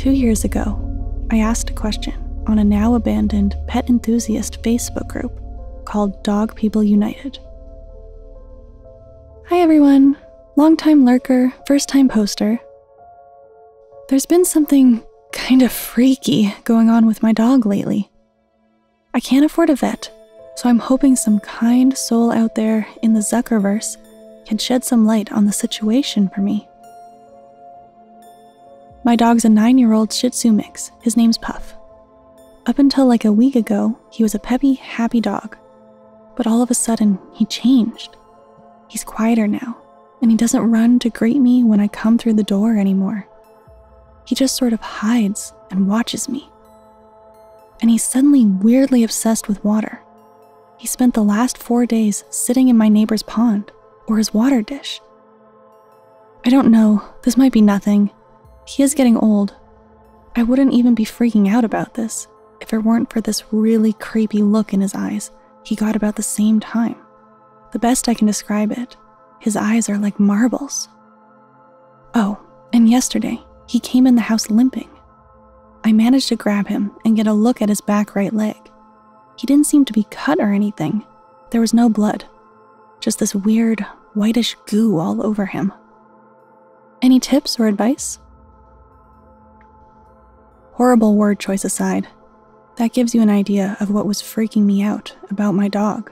Two years ago, I asked a question on a now abandoned pet enthusiast Facebook group called Dog People United. Hi everyone, longtime lurker, first time poster. There's been something kind of freaky going on with my dog lately. I can't afford a vet, so I'm hoping some kind soul out there in the Zuckerverse can shed some light on the situation for me. My dog's a nine year old Shih Tzu mix. His name's Puff. Up until like a week ago, he was a peppy, happy dog. But all of a sudden, he changed. He's quieter now, and he doesn't run to greet me when I come through the door anymore. He just sort of hides and watches me. And he's suddenly weirdly obsessed with water. He spent the last four days sitting in my neighbor's pond or his water dish. I don't know, this might be nothing. He is getting old. I wouldn't even be freaking out about this if it weren't for this really creepy look in his eyes he got about the same time. The best I can describe it, his eyes are like marbles. Oh, and yesterday, he came in the house limping. I managed to grab him and get a look at his back right leg. He didn't seem to be cut or anything. There was no blood, just this weird, whitish goo all over him. Any tips or advice? Horrible word choice aside, that gives you an idea of what was freaking me out about my dog.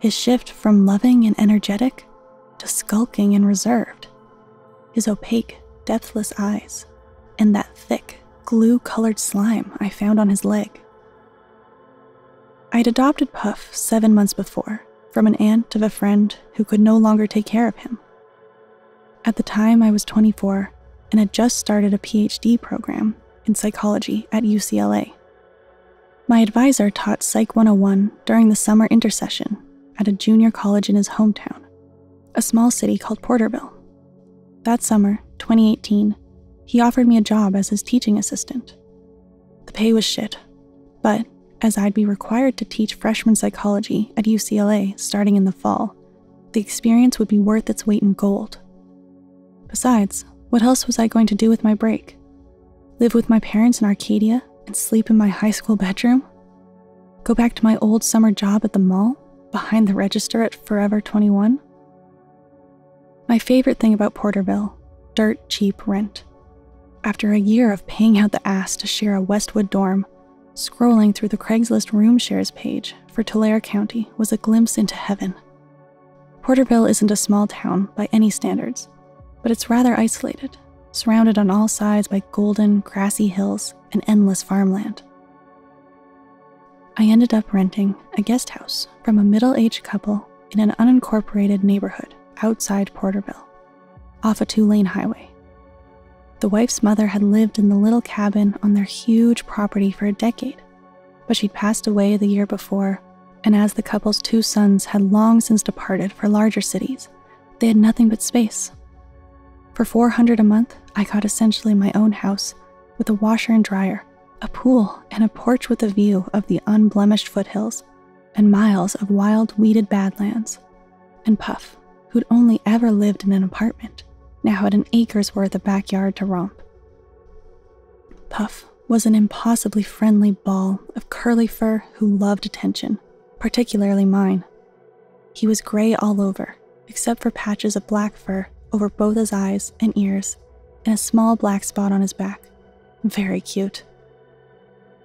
His shift from loving and energetic to skulking and reserved, his opaque, depthless eyes, and that thick, glue colored slime I found on his leg. I'd adopted Puff seven months before from an aunt of a friend who could no longer take care of him. At the time, I was 24 and had just started a PhD program in psychology at UCLA. My advisor taught Psych 101 during the summer intersession at a junior college in his hometown, a small city called Porterville. That summer, 2018, he offered me a job as his teaching assistant. The pay was shit, but as I'd be required to teach freshman psychology at UCLA starting in the fall, the experience would be worth its weight in gold. Besides, what else was I going to do with my break? Live with my parents in Arcadia and sleep in my high school bedroom? Go back to my old summer job at the mall, behind the register at Forever 21? My favorite thing about Porterville dirt cheap rent. After a year of paying out the ass to share a Westwood dorm, Scrolling through the Craigslist room shares page for Tulare County was a glimpse into heaven. Porterville isn't a small town by any standards, but it's rather isolated, surrounded on all sides by golden, grassy hills and endless farmland. I ended up renting a guest house from a middle aged couple in an unincorporated neighborhood outside Porterville, off a two lane highway. The wife's mother had lived in the little cabin on their huge property for a decade, but she'd passed away the year before, and as the couple's two sons had long since departed for larger cities, they had nothing but space. For 400 a month, I got essentially my own house with a washer and dryer, a pool, and a porch with a view of the unblemished foothills and miles of wild, weeded badlands. And Puff, who'd only ever lived in an apartment, now had an acre's worth of backyard to romp. Puff was an impossibly friendly ball of curly fur who loved attention, particularly mine. He was gray all over, except for patches of black fur over both his eyes and ears, and a small black spot on his back. Very cute.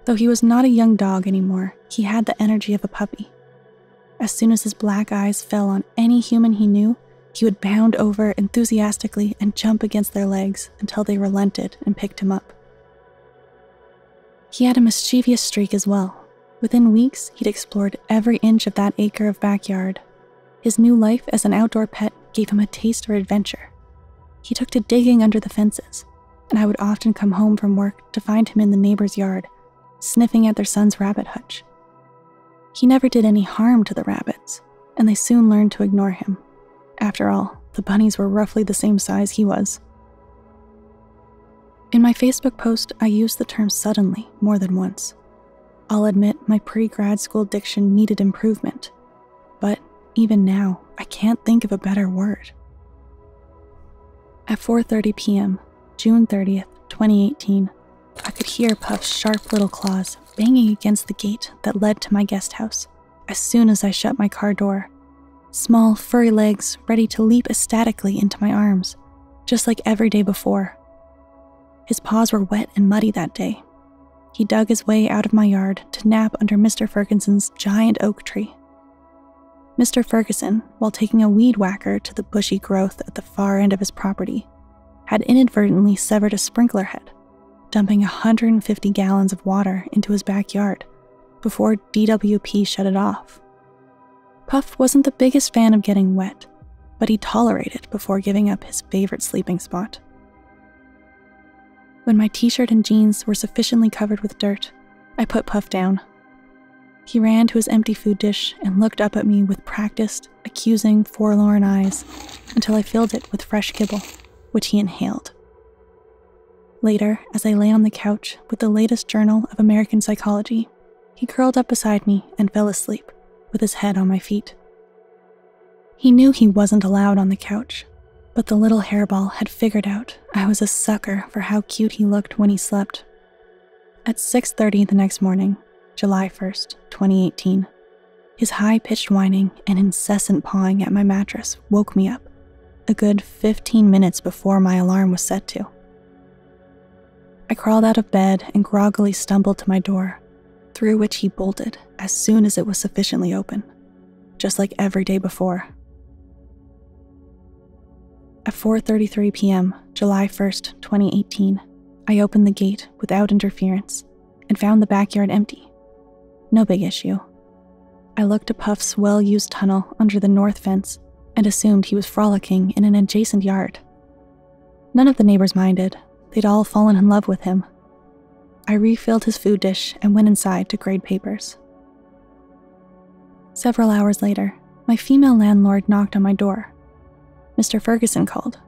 Though he was not a young dog anymore, he had the energy of a puppy. As soon as his black eyes fell on any human he knew, he would bound over enthusiastically and jump against their legs until they relented and picked him up. He had a mischievous streak as well. Within weeks, he'd explored every inch of that acre of backyard. His new life as an outdoor pet gave him a taste for adventure. He took to digging under the fences, and I would often come home from work to find him in the neighbor's yard, sniffing at their son's rabbit hutch. He never did any harm to the rabbits, and they soon learned to ignore him. After all, the bunnies were roughly the same size he was. In my Facebook post, I used the term suddenly more than once. I'll admit my pre grad school diction needed improvement, but even now, I can't think of a better word. At 4:30 p.m., June 30th, 2018, I could hear Puff's sharp little claws banging against the gate that led to my guest house as soon as I shut my car door. Small, furry legs ready to leap ecstatically into my arms, just like every day before. His paws were wet and muddy that day. He dug his way out of my yard to nap under Mr. Ferguson's giant oak tree. Mr. Ferguson, while taking a weed whacker to the bushy growth at the far end of his property, had inadvertently severed a sprinkler head, dumping 150 gallons of water into his backyard before DWP shut it off. Puff wasn't the biggest fan of getting wet, but he tolerated before giving up his favorite sleeping spot. When my t shirt and jeans were sufficiently covered with dirt, I put Puff down. He ran to his empty food dish and looked up at me with practiced, accusing, forlorn eyes until I filled it with fresh kibble, which he inhaled. Later, as I lay on the couch with the latest journal of American psychology, he curled up beside me and fell asleep with his head on my feet. He knew he wasn't allowed on the couch, but the little hairball had figured out I was a sucker for how cute he looked when he slept. At 6:30 the next morning, July 1st, 2018, his high-pitched whining and incessant pawing at my mattress woke me up, a good 15 minutes before my alarm was set to. I crawled out of bed and groggily stumbled to my door, through which he bolted as soon as it was sufficiently open, just like every day before. At 4:33 p.m., July 1st, 2018, I opened the gate without interference and found the backyard empty. No big issue. I looked at Puff's well-used tunnel under the north fence and assumed he was frolicking in an adjacent yard. None of the neighbors minded. They'd all fallen in love with him. I refilled his food dish and went inside to grade papers. Several hours later, my female landlord knocked on my door Mr. Ferguson called.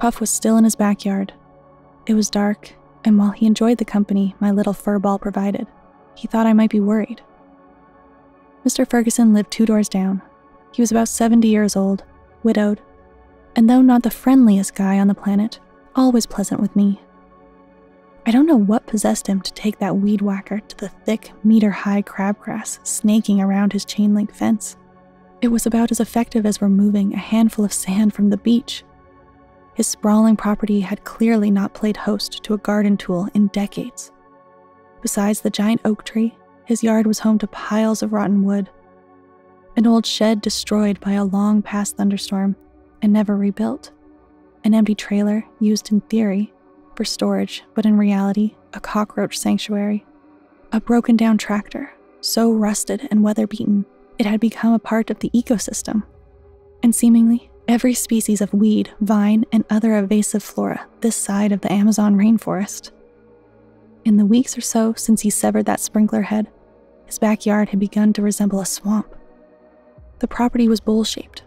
Puff was still in his backyard. It was dark, and while he enjoyed the company my little fur ball provided, he thought I might be worried. Mr. Ferguson lived two doors down. He was about 70 years old, widowed, and though not the friendliest guy on the planet, always pleasant with me. I don't know what possessed him to take that weed whacker to the thick, meter high crabgrass snaking around his chain link fence. It was about as effective as removing a handful of sand from the beach. His sprawling property had clearly not played host to a garden tool in decades. Besides the giant oak tree, his yard was home to piles of rotten wood, an old shed destroyed by a long past thunderstorm and never rebuilt, an empty trailer used in theory for storage, but in reality, a cockroach sanctuary, a broken down tractor, so rusted and weather beaten it had become a part of the ecosystem. And seemingly, every species of weed, vine, and other invasive flora this side of the Amazon rainforest. In the weeks or so since he severed that sprinkler head, his backyard had begun to resemble a swamp. The property was bowl shaped,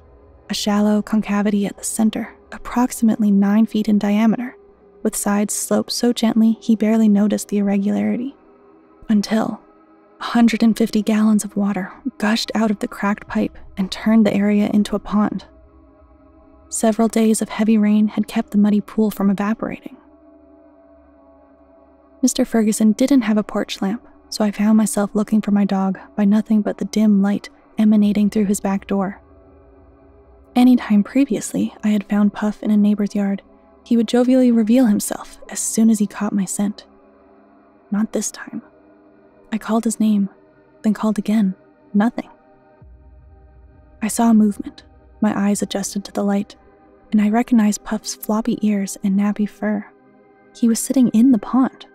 a shallow concavity at the center, approximately nine feet in diameter, with sides sloped so gently he barely noticed the irregularity. Until 150 gallons of water gushed out of the cracked pipe and turned the area into a pond. Several days of heavy rain had kept the muddy pool from evaporating. Mr. Ferguson didn't have a porch lamp, so I found myself looking for my dog by nothing but the dim light emanating through his back door. Any time previously I had found Puff in a neighbor's yard, he would jovially reveal himself as soon as he caught my scent. Not this time. I called his name, then called again. Nothing. I saw a movement. My eyes adjusted to the light, and I recognized Puff's floppy ears and nappy fur. He was sitting in the pond.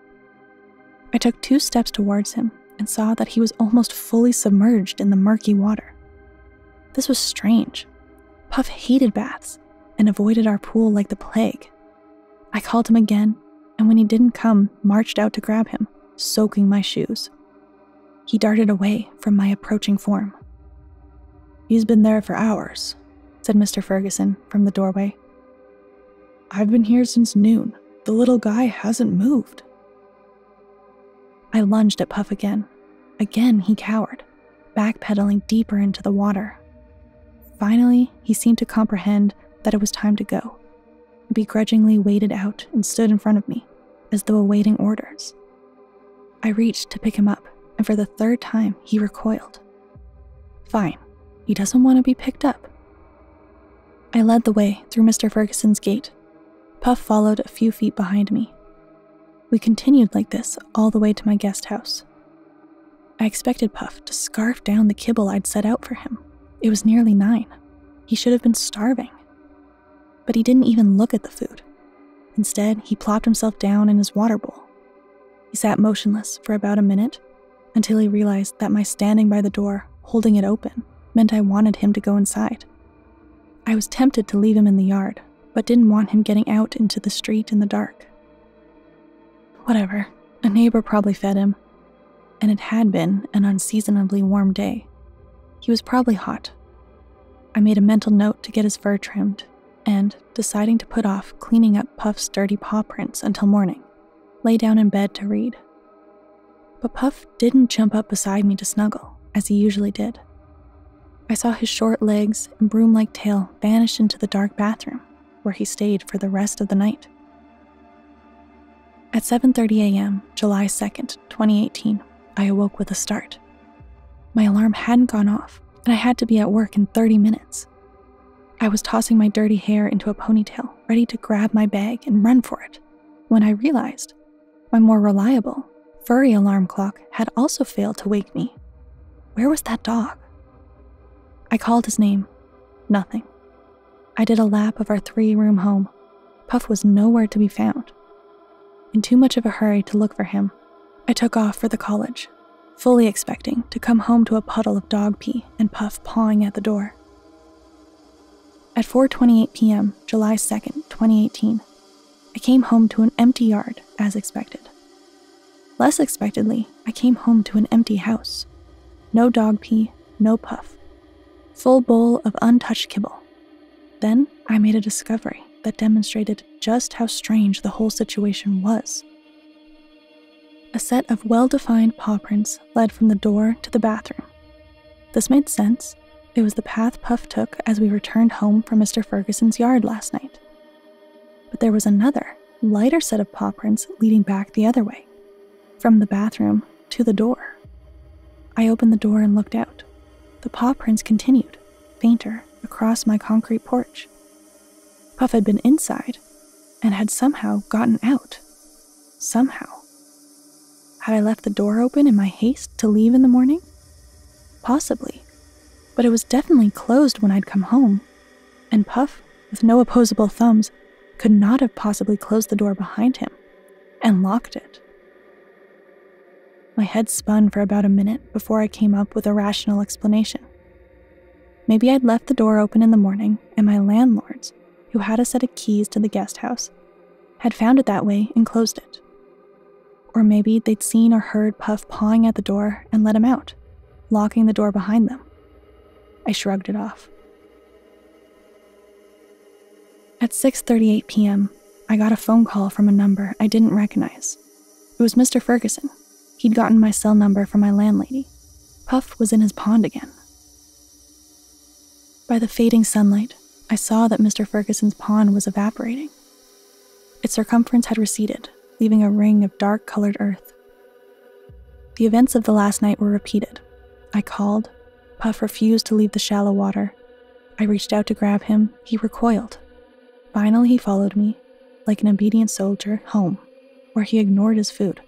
I took two steps towards him and saw that he was almost fully submerged in the murky water. This was strange. Puff hated baths and avoided our pool like the plague. I called him again, and when he didn't come, marched out to grab him, soaking my shoes. He darted away from my approaching form. He's been there for hours, said Mr. Ferguson from the doorway. I've been here since noon. The little guy hasn't moved. I lunged at Puff again. Again, he cowered, backpedaling deeper into the water. Finally, he seemed to comprehend that it was time to go. He begrudgingly waded out and stood in front of me, as though awaiting orders. I reached to pick him up, and for the third time, he recoiled. Fine, he doesn't want to be picked up. I led the way through Mr. Ferguson's gate. Puff followed a few feet behind me. We continued like this all the way to my guest house. I expected Puff to scarf down the kibble I'd set out for him. It was nearly nine. He should have been starving. But he didn't even look at the food. Instead, he plopped himself down in his water bowl. He sat motionless for about a minute until he realized that my standing by the door, holding it open, meant I wanted him to go inside. I was tempted to leave him in the yard, but didn't want him getting out into the street in the dark. Whatever, a neighbor probably fed him, and it had been an unseasonably warm day. He was probably hot. I made a mental note to get his fur trimmed, and, deciding to put off cleaning up Puff's dirty paw prints until morning, lay down in bed to read. But Puff didn't jump up beside me to snuggle, as he usually did. I saw his short legs and broom like tail vanish into the dark bathroom, where he stayed for the rest of the night. At 7:30 a.m., July 2nd, 2018, I awoke with a start. My alarm hadn't gone off, and I had to be at work in 30 minutes. I was tossing my dirty hair into a ponytail, ready to grab my bag and run for it, when I realized my more reliable, furry alarm clock had also failed to wake me. Where was that dog? I called his name. Nothing. I did a lap of our three room home. Puff was nowhere to be found. In too much of a hurry to look for him, I took off for the college, fully expecting to come home to a puddle of dog pee and Puff pawing at the door. At 4:28 p.m., July 2nd, 2018, I came home to an empty yard as expected. Less expectedly, I came home to an empty house. No dog pee, no puff. Full bowl of untouched kibble. Then I made a discovery that demonstrated just how strange the whole situation was. A set of well defined paw prints led from the door to the bathroom. This made sense. It was the path Puff took as we returned home from Mr. Ferguson's yard last night. But there was another, lighter set of paw prints leading back the other way, from the bathroom to the door. I opened the door and looked out. The paw prints continued, fainter, across my concrete porch. Puff had been inside and had somehow gotten out. Somehow. Had I left the door open in my haste to leave in the morning? Possibly. But it was definitely closed when I'd come home, and Puff, with no opposable thumbs, could not have possibly closed the door behind him and locked it. My head spun for about a minute before I came up with a rational explanation. Maybe I'd left the door open in the morning, and my landlords, who had a set of keys to the guest house, had found it that way and closed it. Or maybe they'd seen or heard Puff pawing at the door and let him out, locking the door behind them. I shrugged it off. At 6:38 p.m., I got a phone call from a number I didn't recognize. It was Mr. Ferguson. He'd gotten my cell number from my landlady. Puff was in his pond again. By the fading sunlight, I saw that Mr. Ferguson's pond was evaporating. Its circumference had receded, leaving a ring of dark colored earth. The events of the last night were repeated. I called. Puff refused to leave the shallow water. I reached out to grab him. He recoiled. Finally, he followed me, like an obedient soldier, home, where he ignored his food,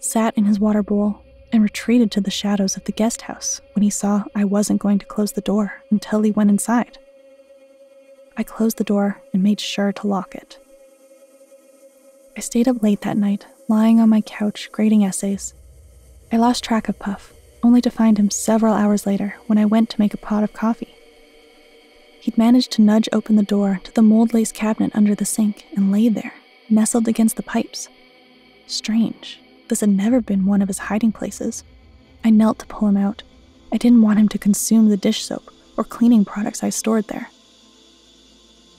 sat in his water bowl, and retreated to the shadows of the guest house when he saw I wasn't going to close the door until he went inside. I closed the door and made sure to lock it. I stayed up late that night, lying on my couch grading essays. I lost track of Puff, only to find him several hours later when I went to make a pot of coffee. He'd managed to nudge open the door to the mold lace cabinet under the sink and lay there, nestled against the pipes. Strange, this had never been one of his hiding places. I knelt to pull him out. I didn't want him to consume the dish soap or cleaning products I stored there.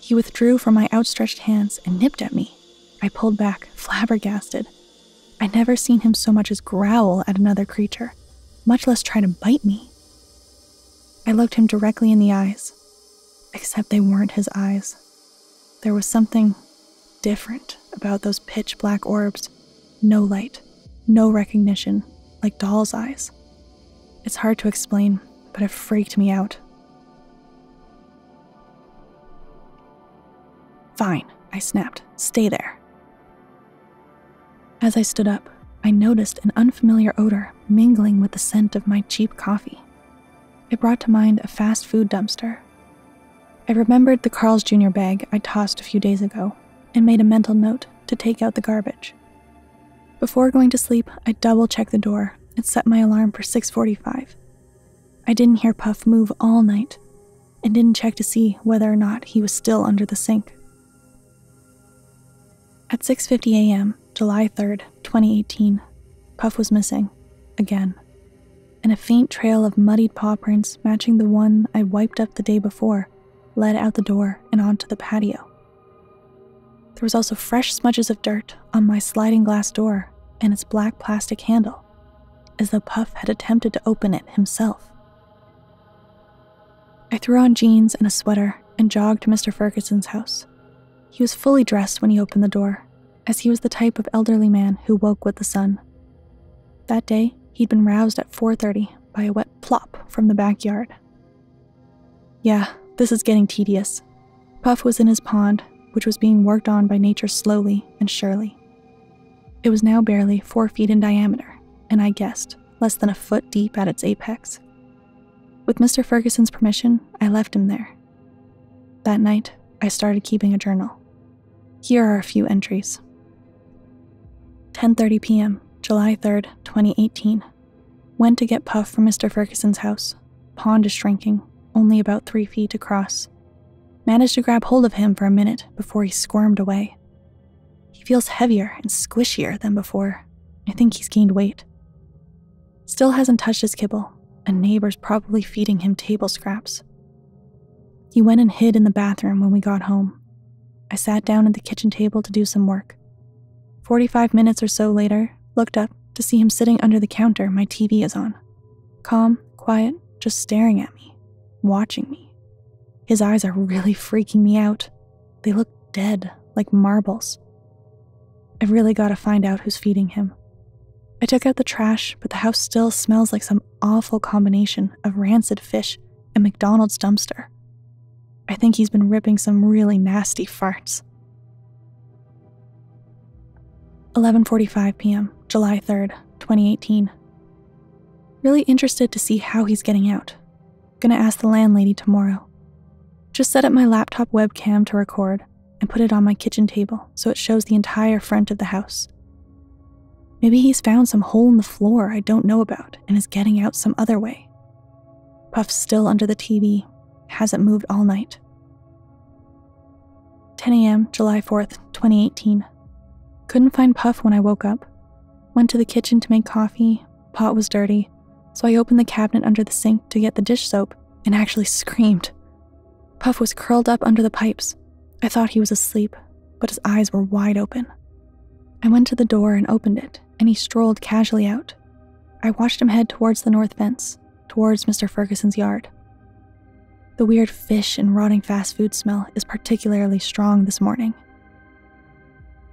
He withdrew from my outstretched hands and nipped at me. I pulled back, flabbergasted. I'd never seen him so much as growl at another creature, much less try to bite me. I looked him directly in the eyes, except they weren't his eyes. There was something different about those pitch black orbs, no light, no recognition, like doll's eyes. It's hard to explain, but it freaked me out. Fine, I snapped. Stay there. As I stood up, I noticed an unfamiliar odor mingling with the scent of my cheap coffee. It brought to mind a fast food dumpster. I remembered the Carl's Jr. bag I tossed a few days ago and made a mental note to take out the garbage. Before going to sleep, I double checked the door and set my alarm for 6:45. I didn't hear Puff move all night and didn't check to see whether or not he was still under the sink. At 6:50 a.m., July 3rd, 2018, Puff was missing again, and a faint trail of muddied paw prints matching the one I wiped up the day before led out the door and onto the patio. There was also fresh smudges of dirt on my sliding glass door and its black plastic handle, as though Puff had attempted to open it himself. I threw on jeans and a sweater and jogged to Mr. Ferguson's house. He was fully dressed when he opened the door, as he was the type of elderly man who woke with the sun. That day, he'd been roused at 4:30 by a wet plop from the backyard. Yeah, this is getting tedious. Puff was in his pond, which was being worked on by nature slowly and surely. It was now barely four feet in diameter, and I guessed less than a foot deep at its apex. With Mr. Ferguson's permission, I left him there. That night, I started keeping a journal. Here are a few entries. 10:30 p.m., July 3rd, 2018. Went to get Puff from Mr. Ferguson's house. Pond is shrinking, only about 3 feet across. Managed to grab hold of him for a minute before he squirmed away. He feels heavier and squishier than before. I think he's gained weight. Still hasn't touched his kibble, and neighbor's probably feeding him table scraps. He went and hid in the bathroom when we got home. I sat down at the kitchen table to do some work. 45 minutes or so later, looked up to see him sitting under the counter my TV is on. Calm, quiet, just staring at me, watching me. His eyes are really freaking me out. They look dead, like marbles. I've really got to find out who's feeding him. I took out the trash, but the house still smells like some awful combination of rancid fish and McDonald's dumpster. I think he's been ripping some really nasty farts. 11:45 p.m., July 3rd, 2018. Really interested to see how he's getting out. Gonna ask the landlady tomorrow. Just set up my laptop webcam to record and put it on my kitchen table so it shows the entire front of the house. Maybe he's found some hole in the floor I don't know about and is getting out some other way. Puff's still under the TV, hasn't moved all night. 10 a.m., July 4th, 2018. Couldn't find Puff when I woke up. Went to the kitchen to make coffee, pot was dirty, so I opened the cabinet under the sink to get the dish soap and actually screamed. Puff was curled up under the pipes, I thought he was asleep, but his eyes were wide open. I went to the door and opened it, and he strolled casually out. I watched him head towards the north fence, towards Mr. Ferguson's yard. The weird fish and rotting fast food smell is particularly strong this morning.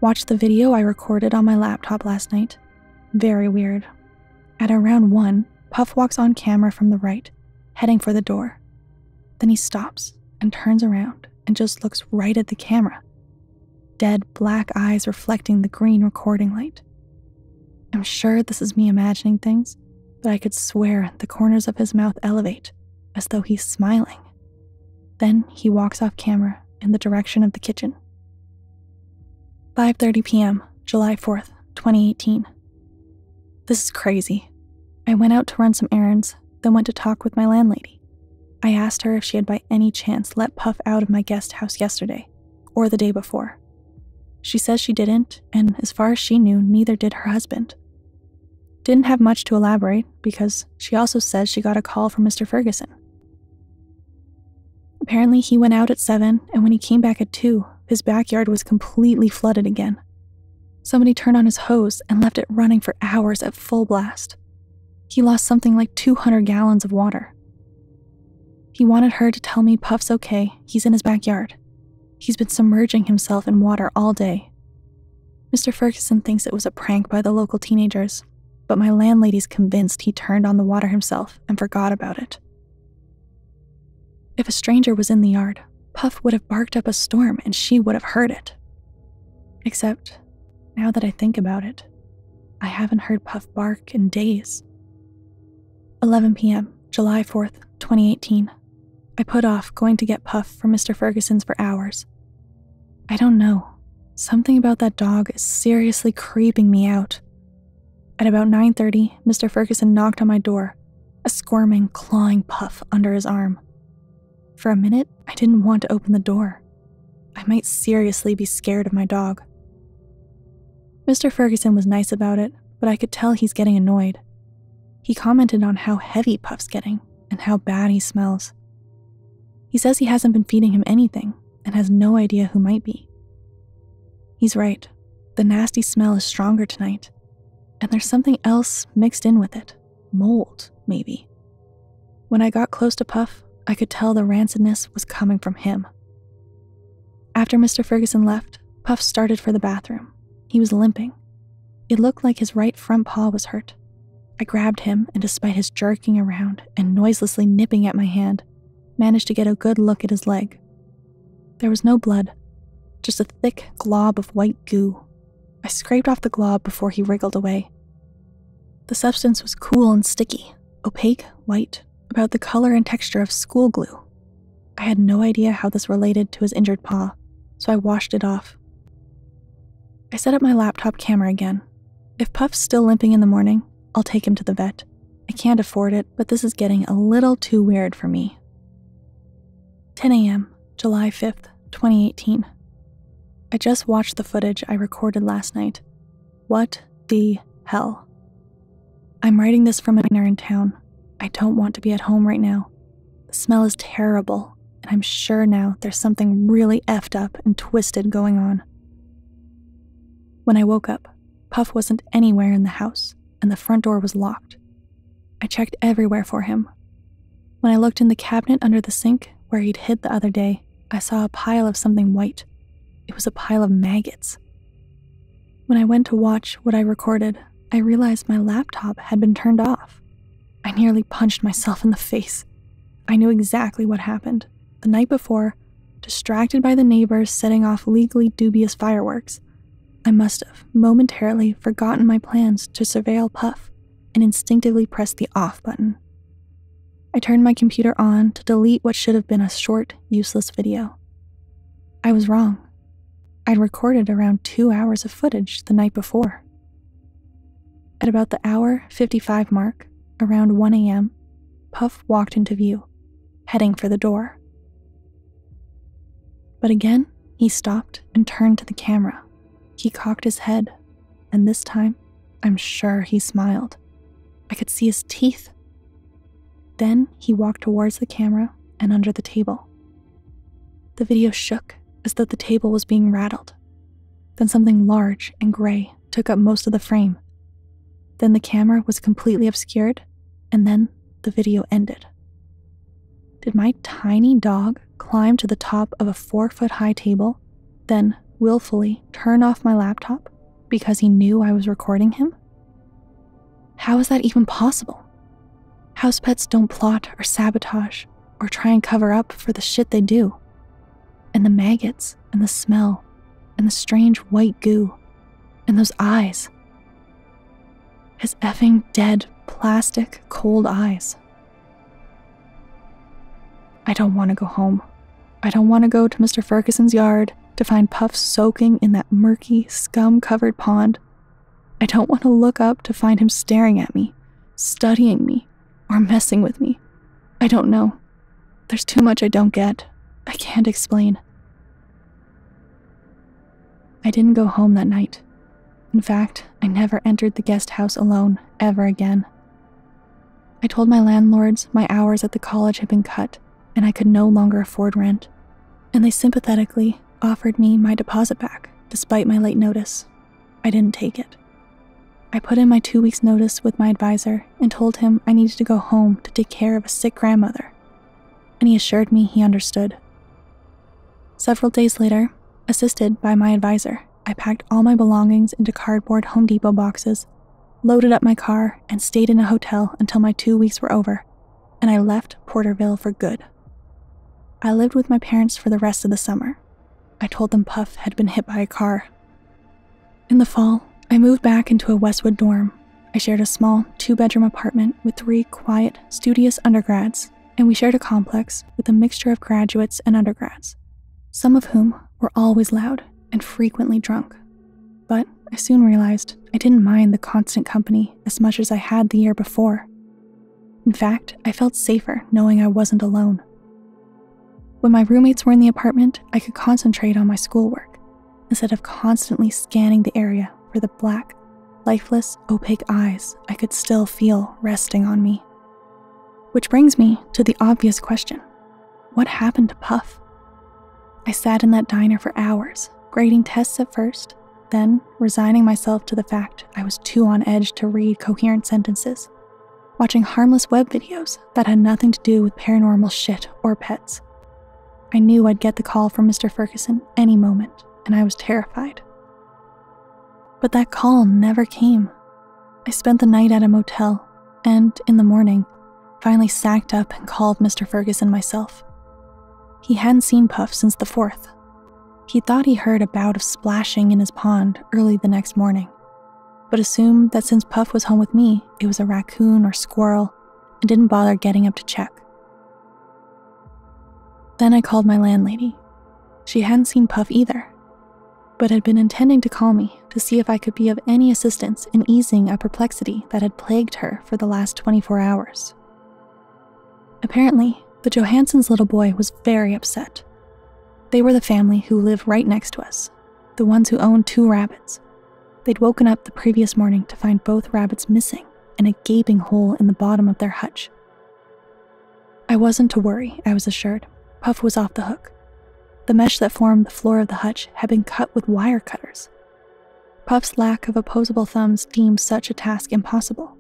Watch the video I recorded on my laptop last night. Very weird. At around 1, Puff walks on camera from the right, heading for the door. Then he stops and turns around and just looks right at the camera. Dead black eyes reflecting the green recording light. I'm sure this is me imagining things, but I could swear the corners of his mouth elevate as though he's smiling. Then he walks off camera in the direction of the kitchen. 5:30 p.m., July 4th, 2018. This is crazy. I went out to run some errands, then went to talk with my landlady. I asked her if she had by any chance let Puff out of my guest house yesterday, or the day before. She says she didn't, and as far as she knew, neither did her husband. Didn't have much to elaborate because she also says she got a call from Mr. Ferguson. Apparently, he went out at 7, and when he came back at 2, his backyard was completely flooded again. Somebody turned on his hose and left it running for hours at full blast. He lost something like 200 gallons of water. He wanted her to tell me Puff's okay, he's in his backyard. He's been submerging himself in water all day. Mr. Ferguson thinks it was a prank by the local teenagers, but my landlady's convinced he turned on the water himself and forgot about it. If a stranger was in the yard, Puff would have barked up a storm and she would have heard it. Except, now that I think about it, I haven't heard Puff bark in days. 11 p.m., July 4th, 2018. I put off going to get Puff from Mr. Ferguson's for hours. I don't know. Something about that dog is seriously creeping me out. At about 9:30, Mr. Ferguson knocked on my door, a squirming, clawing puff under his arm. For a minute, I didn't want to open the door. I might seriously be scared of my dog. Mr. Ferguson was nice about it, but I could tell he's getting annoyed. He commented on how heavy Puff's getting and how bad he smells. He says he hasn't been feeding him anything and has no idea who might be. He's right. The nasty smell is stronger tonight, and there's something else mixed in with it mold, maybe. When I got close to Puff, I could tell the rancidness was coming from him. After Mr. Ferguson left, Puff started for the bathroom. He was limping. It looked like his right front paw was hurt. I grabbed him, and despite his jerking around and noiselessly nipping at my hand, managed to get a good look at his leg. There was no blood, just a thick glob of white goo. I scraped off the glob before he wriggled away. The substance was cool and sticky, opaque, white, about the color and texture of school glue. I had no idea how this related to his injured paw, so I washed it off. I set up my laptop camera again. If Puff's still limping in the morning, I'll take him to the vet. I can't afford it, but this is getting a little too weird for me. 10 a.m., July 5th, 2018. I just watched the footage I recorded last night. What the hell? I'm writing this from a diner in town. I don't want to be at home right now. The smell is terrible, and I'm sure now there's something really effed up and twisted going on. When I woke up, Puff wasn't anywhere in the house, and the front door was locked. I checked everywhere for him. When I looked in the cabinet under the sink, where he'd hid the other day, I saw a pile of something white. It was a pile of maggots. When I went to watch what I recorded, I realized my laptop had been turned off. I nearly punched myself in the face. I knew exactly what happened. The night before, distracted by the neighbors setting off legally dubious fireworks, I must have momentarily forgotten my plans to surveil Puff and instinctively pressed the off button. I turned my computer on to delete what should have been a short, useless video. I was wrong. I'd recorded around two hours of footage the night before. At about the hour 55 mark, around 1 a.m., Puff walked into view, heading for the door. But again, he stopped and turned to the camera. He cocked his head, and this time, I'm sure he smiled. I could see his teeth then he walked towards the camera and under the table. The video shook as though the table was being rattled. Then something large and gray took up most of the frame. Then the camera was completely obscured, and then the video ended. Did my tiny dog climb to the top of a four foot high table, then willfully turn off my laptop because he knew I was recording him? How is that even possible? House pets don't plot or sabotage or try and cover up for the shit they do. And the maggots and the smell and the strange white goo and those eyes. His effing dead, plastic, cold eyes. I don't want to go home. I don't want to go to Mr. Ferguson's yard to find Puff soaking in that murky, scum covered pond. I don't want to look up to find him staring at me, studying me, or messing with me. I don't know. There's too much I don't get. I can't explain. I didn't go home that night. In fact, I never entered the guest house alone ever again. I told my landlords my hours at the college had been cut and I could no longer afford rent, and they sympathetically offered me my deposit back despite my late notice. I didn't take it. I put in my two weeks' notice with my advisor and told him I needed to go home to take care of a sick grandmother, and he assured me he understood. Several days later, assisted by my advisor, I packed all my belongings into cardboard Home Depot boxes, loaded up my car, and stayed in a hotel until my two weeks were over, and I left Porterville for good. I lived with my parents for the rest of the summer. I told them Puff had been hit by a car. In the fall, I moved back into a Westwood dorm. I shared a small two bedroom apartment with three quiet, studious undergrads, and we shared a complex with a mixture of graduates and undergrads, some of whom were always loud and frequently drunk. But I soon realized I didn't mind the constant company as much as I had the year before. In fact, I felt safer knowing I wasn't alone. When my roommates were in the apartment, I could concentrate on my schoolwork instead of constantly scanning the area for the black, lifeless, opaque eyes I could still feel resting on me. Which brings me to the obvious question what happened to Puff? I sat in that diner for hours, grading tests at first, then resigning myself to the fact I was too on edge to read coherent sentences, watching harmless web videos that had nothing to do with paranormal shit or pets. I knew I'd get the call from Mr. Ferguson any moment, and I was terrified. But that call never came. I spent the night at a motel, and in the morning, finally sacked up and called Mr. Ferguson myself. He hadn't seen Puff since the 4th. He thought he heard a bout of splashing in his pond early the next morning, but assumed that since Puff was home with me, it was a raccoon or squirrel and didn't bother getting up to check. Then I called my landlady. She hadn't seen Puff either, but had been intending to call me to see if I could be of any assistance in easing a perplexity that had plagued her for the last 24 hours. Apparently, the Johansons' little boy was very upset. They were the family who lived right next to us, the ones who owned two rabbits. They'd woken up the previous morning to find both rabbits missing and a gaping hole in the bottom of their hutch. I wasn't to worry, I was assured. Puff was off the hook. The mesh that formed the floor of the hutch had been cut with wire cutters. Puff's lack of opposable thumbs deemed such a task impossible.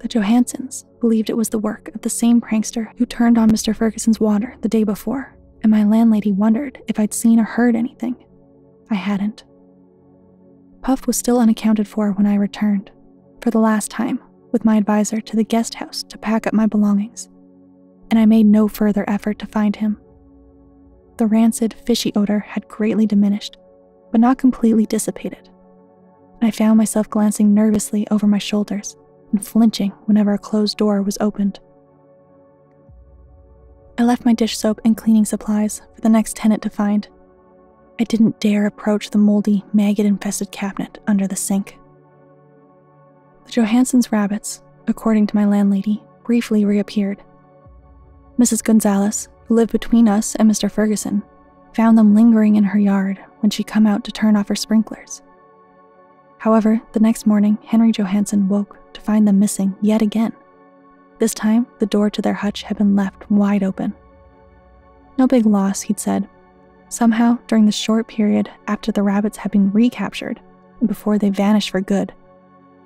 The Johansons believed it was the work of the same prankster who turned on Mr. Ferguson's water the day before, and my landlady wondered if I'd seen or heard anything. I hadn't. Puff was still unaccounted for when I returned, for the last time, with my advisor to the guest house to pack up my belongings and I made no further effort to find him. The rancid, fishy odor had greatly diminished, but not completely dissipated. I found myself glancing nervously over my shoulders and flinching whenever a closed door was opened. I left my dish soap and cleaning supplies for the next tenant to find. I didn't dare approach the moldy, maggot infested cabinet under the sink. The Johansons' rabbits, according to my landlady, briefly reappeared Mrs. Gonzalez, who lived between us and Mr. Ferguson, found them lingering in her yard when she come out to turn off her sprinklers. However, the next morning, Henry Johansen woke to find them missing yet again. This time, the door to their hutch had been left wide open. No big loss, he'd said. Somehow, during the short period after the rabbits had been recaptured and before they vanished for good,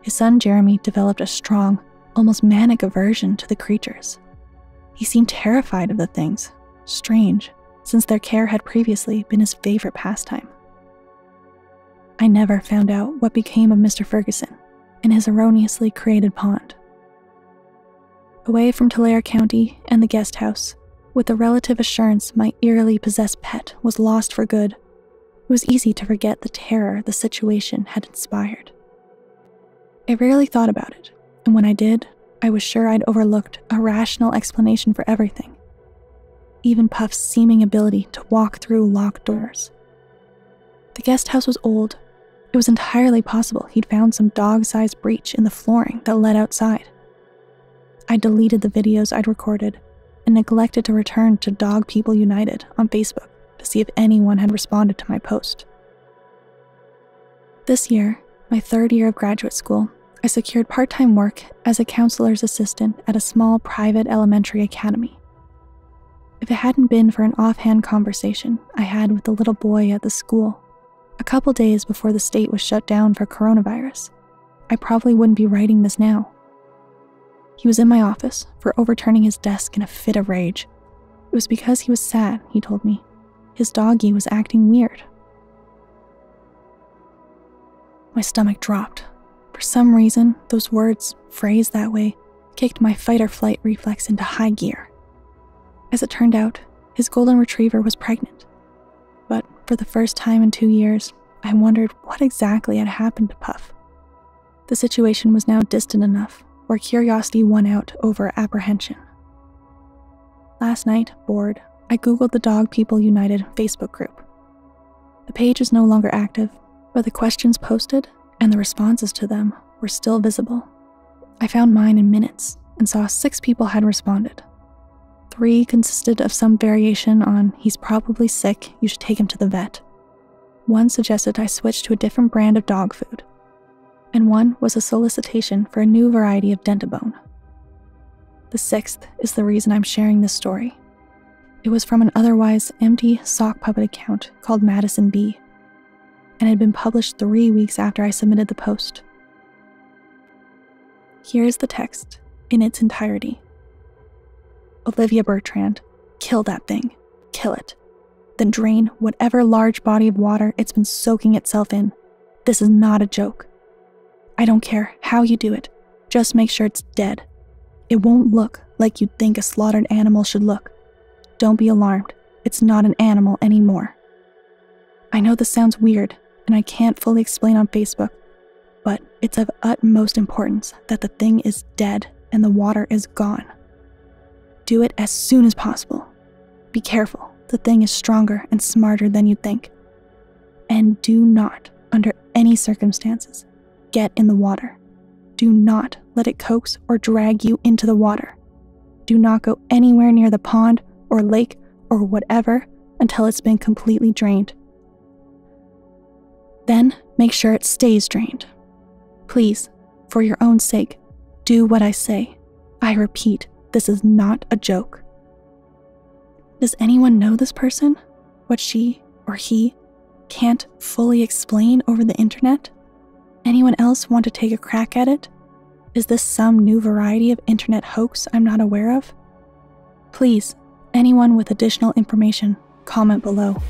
his son Jeremy developed a strong, almost manic aversion to the creatures. He seemed terrified of the things, strange, since their care had previously been his favorite pastime. I never found out what became of Mr. Ferguson and his erroneously created pond. Away from Tulare County and the guest house, with the relative assurance my eerily possessed pet was lost for good, it was easy to forget the terror the situation had inspired. I rarely thought about it, and when I did, I was sure I'd overlooked a rational explanation for everything, even Puff's seeming ability to walk through locked doors. The guest house was old. It was entirely possible he'd found some dog sized breach in the flooring that led outside. I deleted the videos I'd recorded and neglected to return to Dog People United on Facebook to see if anyone had responded to my post. This year, my third year of graduate school, I secured part time work as a counselor's assistant at a small private elementary academy. If it hadn't been for an offhand conversation I had with the little boy at the school a couple days before the state was shut down for coronavirus, I probably wouldn't be writing this now. He was in my office for overturning his desk in a fit of rage. It was because he was sad, he told me. His doggie was acting weird. My stomach dropped. For some reason, those words, phrased that way, kicked my fight or flight reflex into high gear. As it turned out, his golden retriever was pregnant. But for the first time in two years, I wondered what exactly had happened to Puff. The situation was now distant enough where curiosity won out over apprehension. Last night, bored, I Googled the Dog People United Facebook group. The page is no longer active, but the questions posted and the responses to them were still visible. I found mine in minutes and saw six people had responded. Three consisted of some variation on he's probably sick, you should take him to the vet. One suggested I switch to a different brand of dog food. And one was a solicitation for a new variety of dentabone. The sixth is the reason I'm sharing this story. It was from an otherwise empty sock puppet account called Madison B, and had been published three weeks after I submitted the post. Here is the text in its entirety Olivia Bertrand, kill that thing. Kill it. Then drain whatever large body of water it's been soaking itself in. This is not a joke. I don't care how you do it, just make sure it's dead. It won't look like you'd think a slaughtered animal should look. Don't be alarmed, it's not an animal anymore. I know this sounds weird, and I can't fully explain on Facebook, but it's of utmost importance that the thing is dead and the water is gone. Do it as soon as possible. Be careful, the thing is stronger and smarter than you think. And do not, under any circumstances, get in the water. Do not let it coax or drag you into the water. Do not go anywhere near the pond or lake or whatever until it's been completely drained. Then make sure it stays drained. Please, for your own sake, do what I say. I repeat, this is not a joke. Does anyone know this person? What she or he can't fully explain over the internet? Anyone else want to take a crack at it? Is this some new variety of internet hoax I'm not aware of? Please, anyone with additional information, comment below.